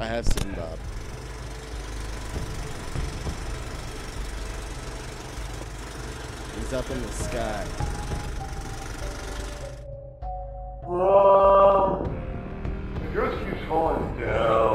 I have seen Bob. He's up in the sky. Whoa. the yours keeps falling down.